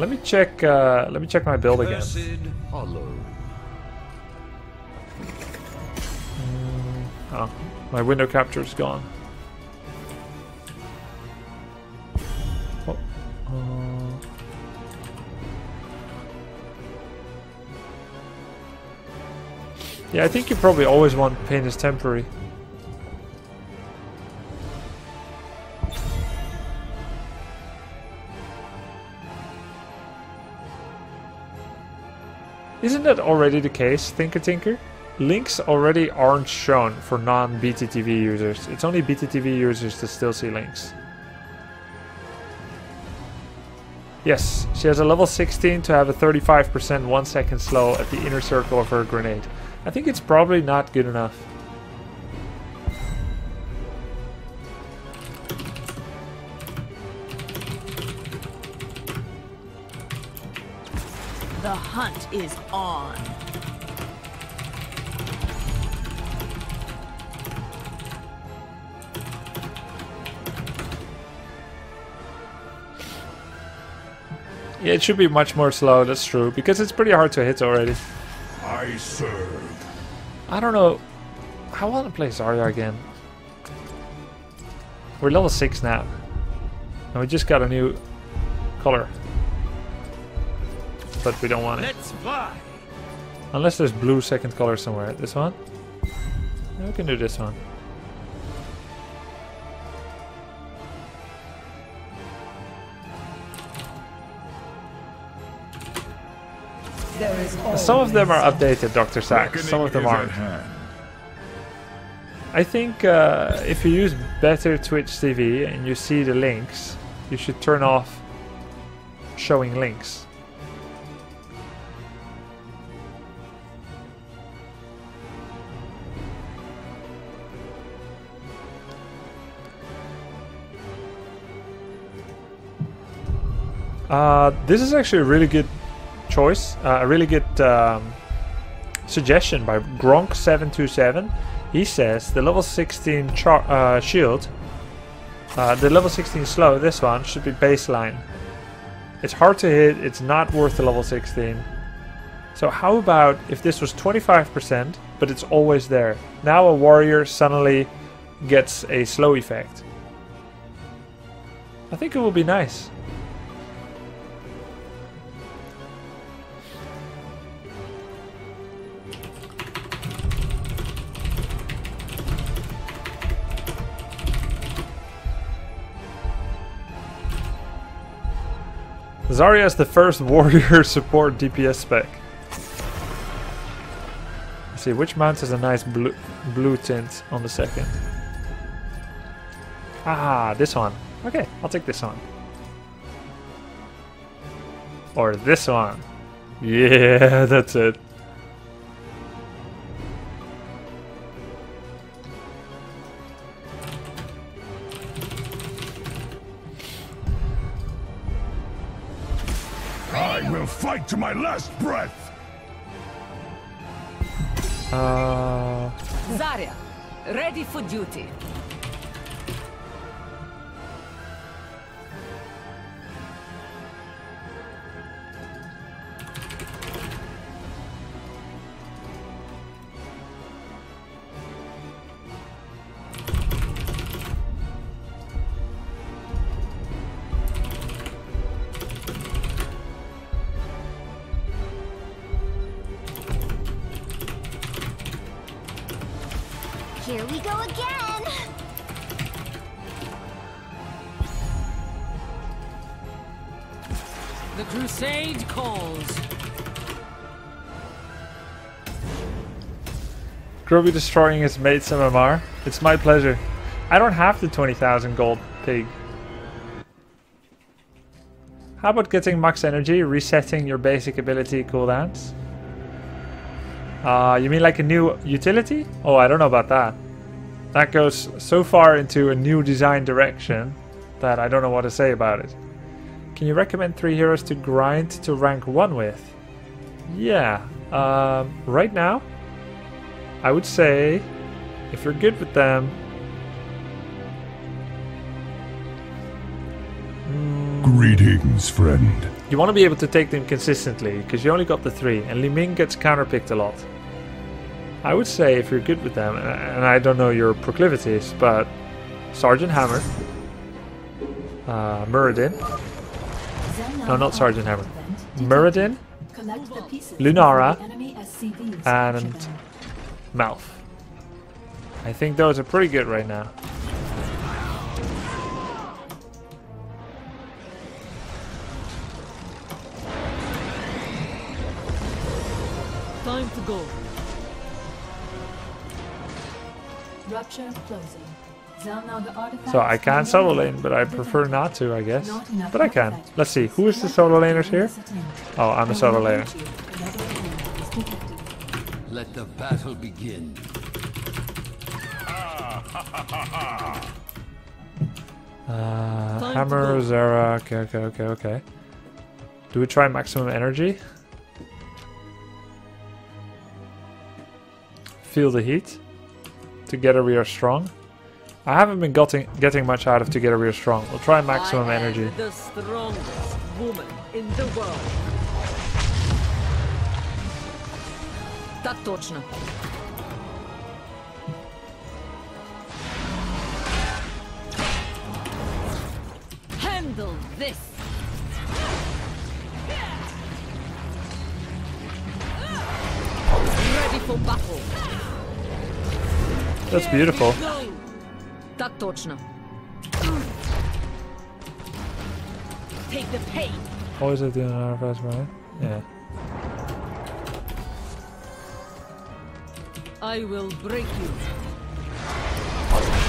Let me check. Uh, let me check my build again. Hollow. Oh, my window capture is gone. Oh, uh, yeah, I think you probably always want paint as temporary. Isn't that already the case, Thinker Tinker? Links already aren't shown for non-BTTV users. It's only BTTV users that still see links. Yes, she has a level 16 to have a 35% 1 second slow at the inner circle of her grenade. I think it's probably not good enough. Is on. Yeah, it should be much more slow, that's true, because it's pretty hard to hit already. I serve. I don't know. How want to play Zarya again? We're level 6 now. And we just got a new color. But we don't want it. Let's fly. Unless there's blue second color somewhere. This one? Yeah, we can do this one. There is Some of them are updated, Dr. Sachs. Some of them aren't. is at hand. I think uh, if you use better Twitch TV and you see the links, you should turn off showing links. Uh, this is actually a really good choice, uh, a really good um, suggestion by Gronk727. He says the level 16 char- uh, shield, uh, the level 16 slow, this one, should be baseline. It's hard to hit, it's not worth the level 16. So, how about if this was 25%, but it's always there? Now a warrior suddenly gets a slow effect. I think it will be nice. Zarya is the first warrior support DPS spec. Let's see, which mount has a nice blue, blue tint on the second? Ah, this one. Okay, I'll take this one. Or this one. Yeah, that's it. Last breath. Uh, Zarya, ready for duty. Crusade calls. Grubby destroying his mate's MMR. It's my pleasure. I don't have the 20,000 gold pig. How about getting max energy, resetting your basic ability cooldowns? Uh, you mean like a new utility? Oh, I don't know about that. That goes so far into a new design direction that I don't know what to say about it. Can you recommend three heroes to grind to rank 1 with? Yeah, um, right now, I would say if you're good with them, mm, Greetings, friend. You want to be able to take them consistently, because you only got the three, and Li Ming gets counterpicked a lot. I would say if you're good with them, and and I don't know your proclivities, but Sergeant Hammer, uh, Muradin, no, not Sergeant Hammer, Muradin, Lunara, and Mouth. I think those are pretty good right now. So I can solo lane, but I prefer not to, I guess. But I can. Let's see, who is the solo laners here? Oh, I'm a solo laner. Let the battle begin. Uh, Time Hammer, go. Zera, okay, okay, okay, okay. Do we try maximum energy? Feel the heat. Together we are strong. I haven't been getting getting much out of Together we are strong. We'll try maximum I am energy. the strongest woman in the world. Так точно. Handle this. Ready for battle. That's beautiful. Go. Так точно. Take the pain. Always have to do another fast right? Yeah. I will break you.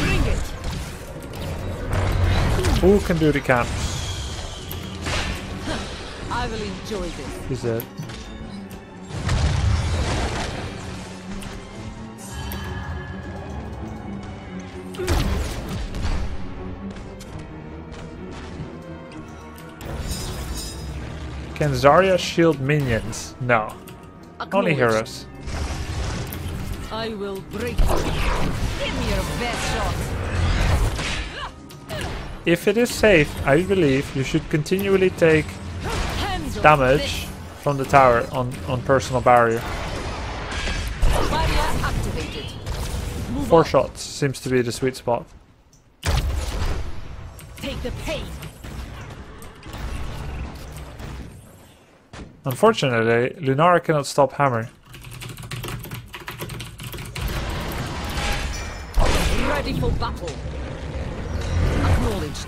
Bring it. Who can do the count? I will enjoy this. He's dead. Can Zarya shield minions? No. Only heroes. I will break you. Give me your best shot. If it is safe, I believe you should continually take damage from the tower on, on personal barrier. this. Barrier activated. Move Four shots seems to be the sweet spot. Take the pain. Unfortunately, Lunara cannot stop Hammer. Ready for battle. Acknowledged.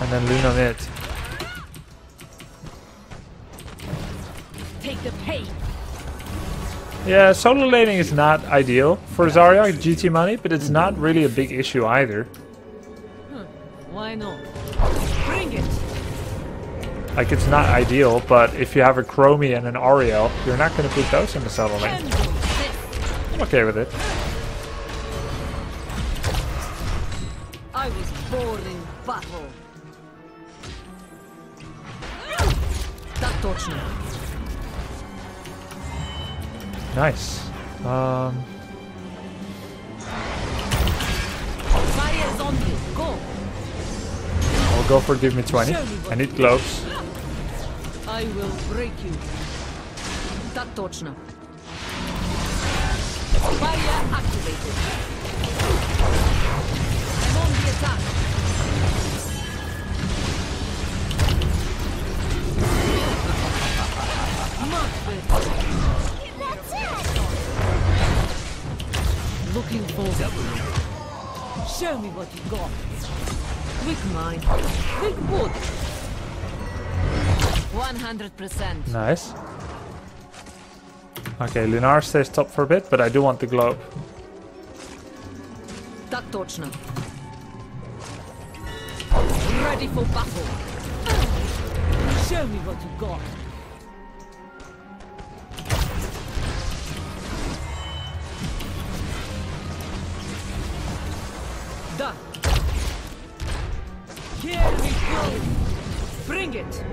And then Luna mid. Take the pain. Yeah, solo laning is not ideal for Zarya GT money, but it's not really a big issue either. Why not? Bring it! Like, it's not ideal, but if you have a Chromie and an Auriel, you're not going to put those in the settlement. I'm okay with it. I was born in battle. Nice. Um... go for give me 20. I need gloves. I will break you. Так точно. Barrier activated. I'm on the attack. Much better. That's it! Looking forward. Show me what you got. Quick mind. Quick wood. 100%. Nice. Okay, Lunar stays top for a bit, but I do want the globe. Так точно. Ready for battle. Show me what you got. Bring it.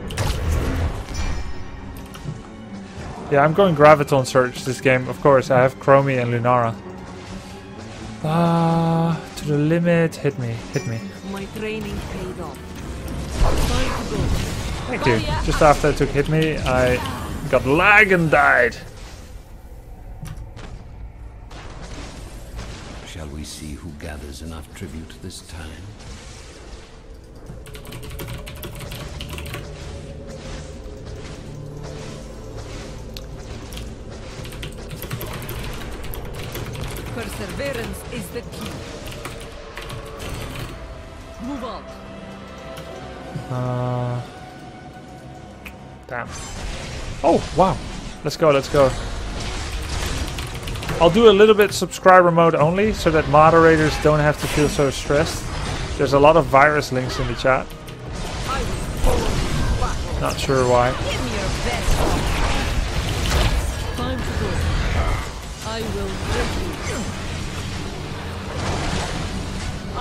Yeah, I'm going Graviton Surge this game. Of course, I have Chromie and Lunara. Uh, To the limit. Hit me. Hit me. My training paid off. Time to. Thank you. Just after I took hit me, I got lag and died. Shall we see who gathers enough tribute this time? Perseverance is the key. Move on. Uh, damn. Oh, wow. Let's go, let's go. I'll do a little bit subscriber mode only so that moderators don't have to feel so stressed. There's a lot of virus links in the chat. I was born in battle. Not sure why. Give me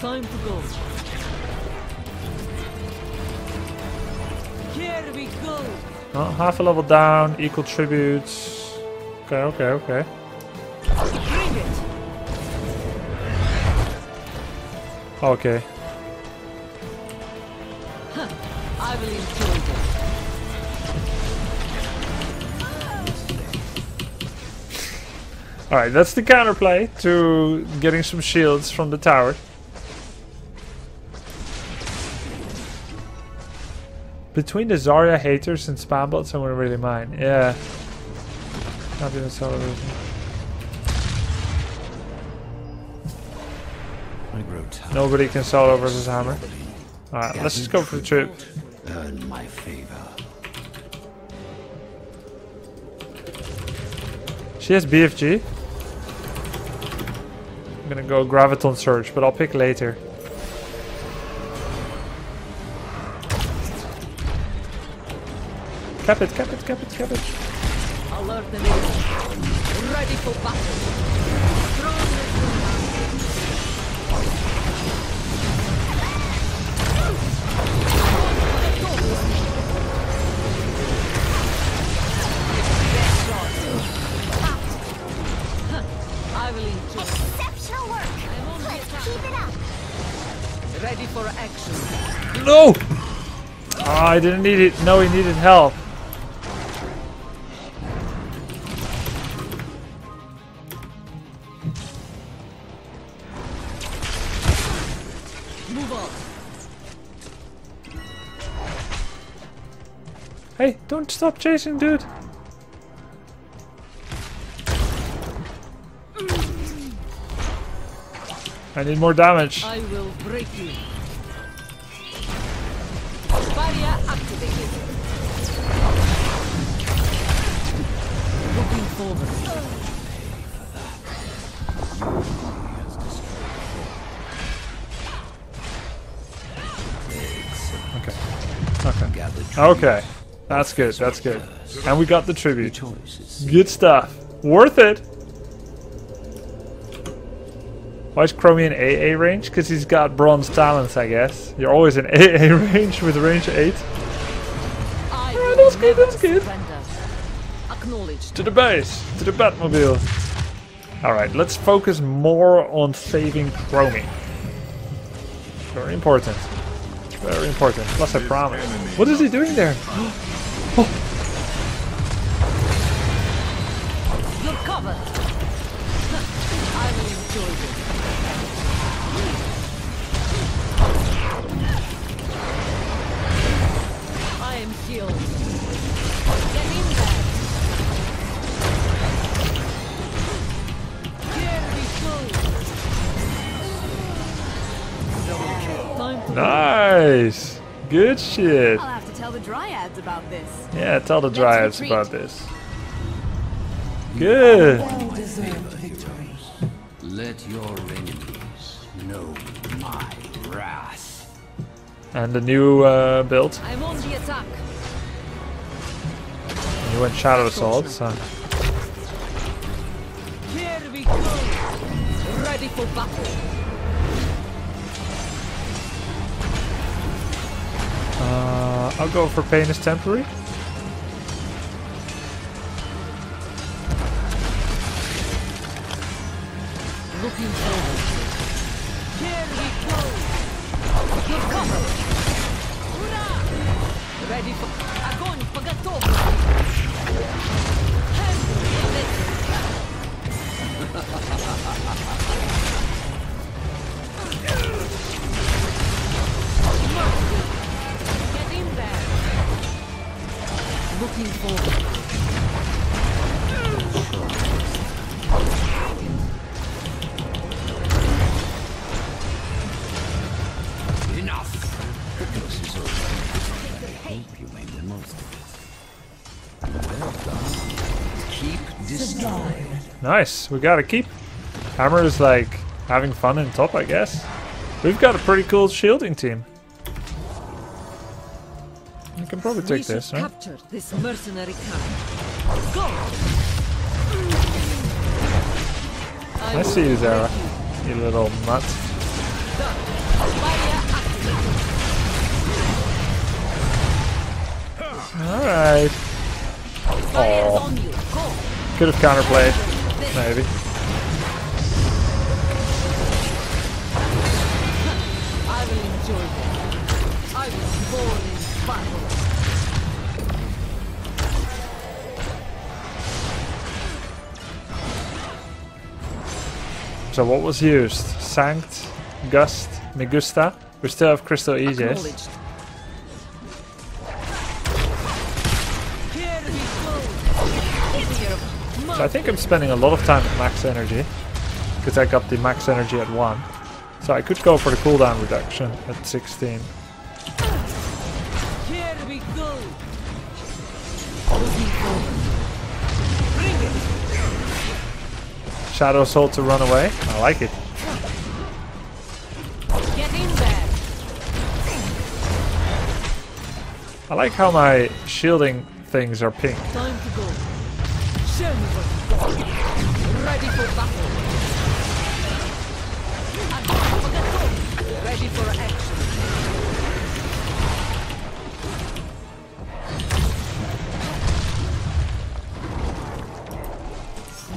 Time to go. Here we go. Oh, half a level down, equal tributes. Okay, okay, okay. Bring it. Okay. I will enjoy this. Alright, that's the counterplay to getting some shields from the tower. Between the Zarya haters and spam bots, I wouldn't really mind. Yeah. Not even so. I grow tired. Nobody can solo versus hammer. Alright, let's just go for the trip. Earn my favor. She has BFG. I'm gonna go Graviton Surge, but I'll pick later. Cap it, cap it, cap it, cap it. Alert and ready for battle. I will enjoy. Exceptional work. Let's keep it up. Ready for action. No! Oh, I didn't need it. No, he needed help. Don't stop chasing, dude. I need more damage. I will break you. Barrier activated. Looking forward. Okay. Okay. Okay. That's good. That's good. And we got the tribute. Good stuff. Worth it. Why is Chromium AA range? Because he's got Bronze Talons, I guess. You're always in AA range with range 8. I that's good, that's good. Acknowledged. To the base. To the Batmobile. Alright, let's focus more on saving Chromie. Very important. Very important. Plus I promise. What is he doing there? You're covered. I will enjoy this. I am healed. Get in there. Here we go. Nice. Good shit. I'll have to tell the dryads about this. Yeah, tell the dryads about this. Good. Let your enemies Know my wrath. And the new uh, build. I'm on the attack. You went Shadow Assault, so Here we go. Ready for battle. uh, I'll go for Pain is Temporary. Looking forward. Here we go. Good cover. Hurrah! Ready for огонь по готовности. Keep destroying. Nice, we got to keep. Hammer is like having fun in top, I guess. We've got a pretty cool shielding team. Can probably take this, right? capture this mercenary camp. Go! I see you, Zara. you. Little mutt. Done. Barrier activated. Alright. Barriers Aw. on Could have counterplayed, maybe. So what was used? Sanct, Gust, Megusta. We still have Crystal Aegis. Acknowledged. Here we go. Open your So I think I'm spending a lot of time at max energy. Because I got the max energy at 1. So I could go for the cooldown reduction at 16. Here we go. Shadow Assault to run away. I like it. Get in there. I like how my shielding things are pink. Time to go. Show me what you got. Ready for battle.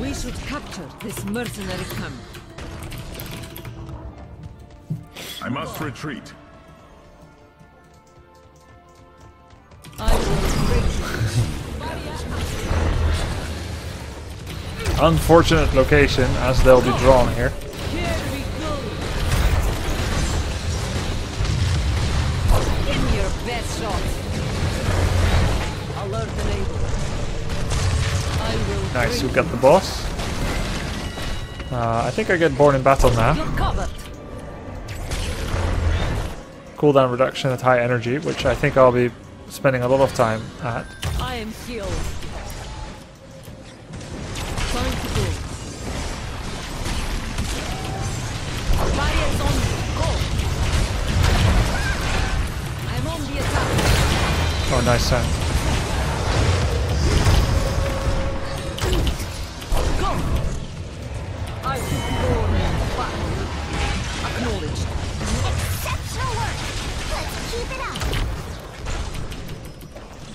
We should capture this mercenary camp. I must retreat. I will. Unfortunate location as they'll be drawn here. Here Nice, we got the boss. Uh, I think I get born in battle now. Cooldown reduction at high energy, which I think I'll be spending a lot of time at. I am healed. Time to go. Barriers on me. Go. I'm on the attack. Oh, nice sound. I was born in battle. Acknowledged. Exceptional work. Let's keep it up.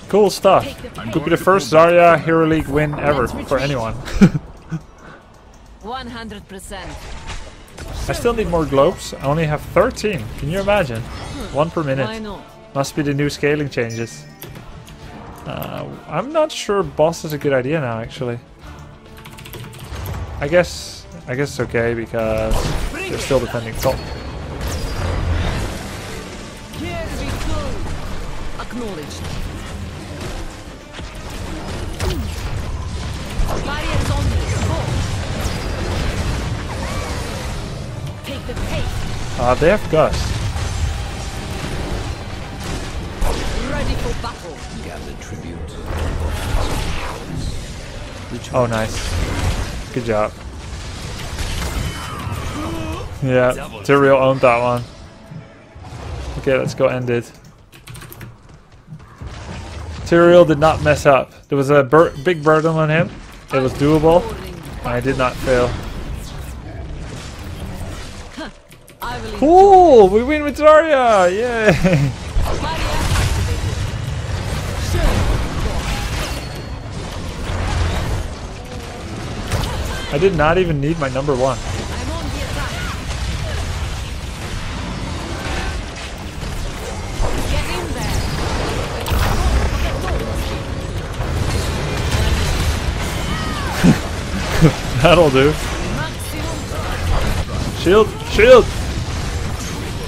Cool stuff. Could be the first Zarya Hero League win ever for anyone. 100%. I still need more globes. I only have 13. Can you imagine? One per minute. Must be the new scaling changes. Uh, I'm not sure boss is a good idea now, actually. I guess I guess it's okay because they're still defending top. Here we. Acknowledged. Barriers on me. Take the pace. Uh, they have Gust. Ready for battle. Gather tribute. Oh, nice. Good job. Yeah, Tyrael owned that one. Okay, let's go end it. Tyrael did not mess up. There was a bur big burden on him. It was doable. I did not fail. Cool! We win with Zarya! Yay! I did not even need my number one. That'll do. Shield! Shield!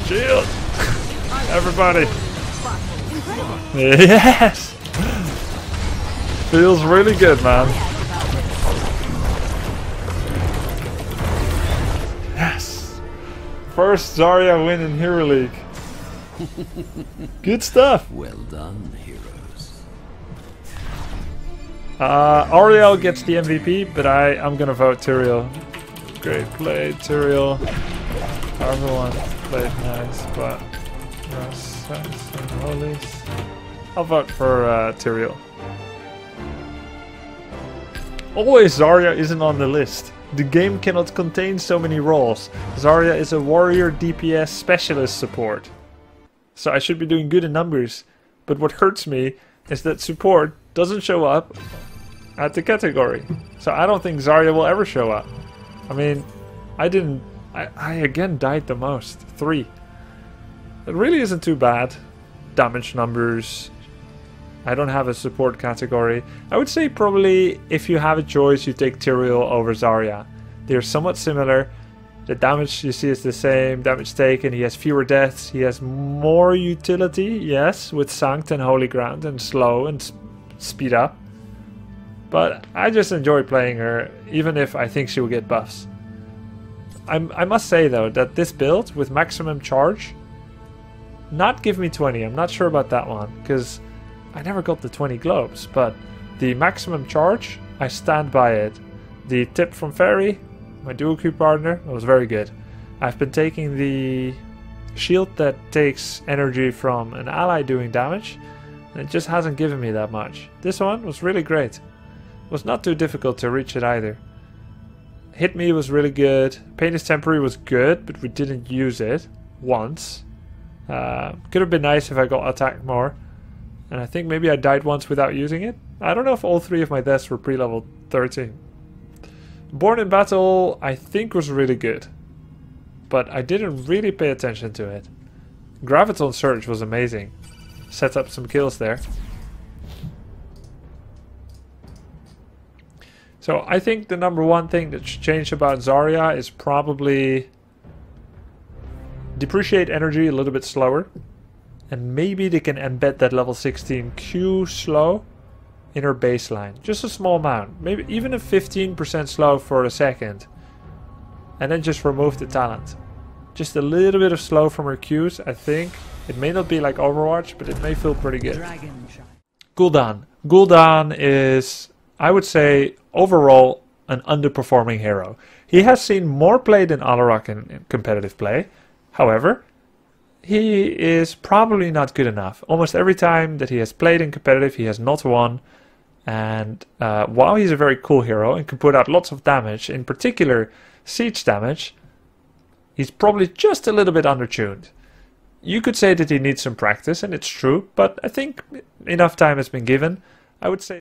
Shield! Everybody! Yes! Feels really good, man. Yes! First Zarya win in Hero League. Good stuff. Well done, heroes. Uh, gets the MVP, but I, I'm gonna vote Tyrael. Great play, Tyrael. Everyone played nice, but uh. I'll vote for uh, Tyrael. Always Zarya isn't on the list. The game cannot contain so many roles. Zarya is a warrior DPS specialist support. So I should be doing good in numbers. But what hurts me is that support doesn't show up at the category. So I don't think Zarya will ever show up. I mean, I didn't. I, I again died the most. Three. It really isn't too bad. Damage numbers. I don't have a support category. I would say probably if you have a choice, you take Tyrael over Zarya. They're somewhat similar. The damage you see is the same, damage taken, he has fewer deaths, he has more utility, yes, with Sanct and Holy Ground and slow and s- speed up. But I just enjoy playing her, even if I think she will get buffs. I'm, I must say though that this build with maximum charge, not give me 20. I'm not sure about that one because I never got the 20 globes. But the maximum charge, I stand by it. The tip from Fairy, my dual queue partner, was very good. I've been taking the shield that takes energy from an ally doing damage, and it just hasn't given me that much. This one was really great. Was not too difficult to reach it either. Hit me was really good. Pain is temporary was good, but we didn't use it once. Uh, could have been nice if I got attacked more. And I think maybe I died once without using it. I don't know if all three of my deaths were pre-level 13. Born in Battle, I think was really good. But I didn't really pay attention to it. Graviton Surge was amazing. Set up some kills there. So I think the number one thing that's changed about Zarya is probably depreciate energy a little bit slower. And maybe they can embed that level 16 Q slow in her baseline. Just a small amount. Maybe even a 15% slow for a second. And then just remove the talent. Just a little bit of slow from her Qs, I think. It may not be like Overwatch, but it may feel pretty good. Gul'dan. Gul'dan is, I would say, overall an underperforming hero. He has seen more play than Alarak in, in competitive play. However, he is probably not good enough. Almost every time that he has played in competitive, he has not won. And uh, while he's a very cool hero and can put out lots of damage, in particular siege damage, he's probably just a little bit undertuned. You could say that he needs some practice, and it's true, but I think enough time has been given. I would say.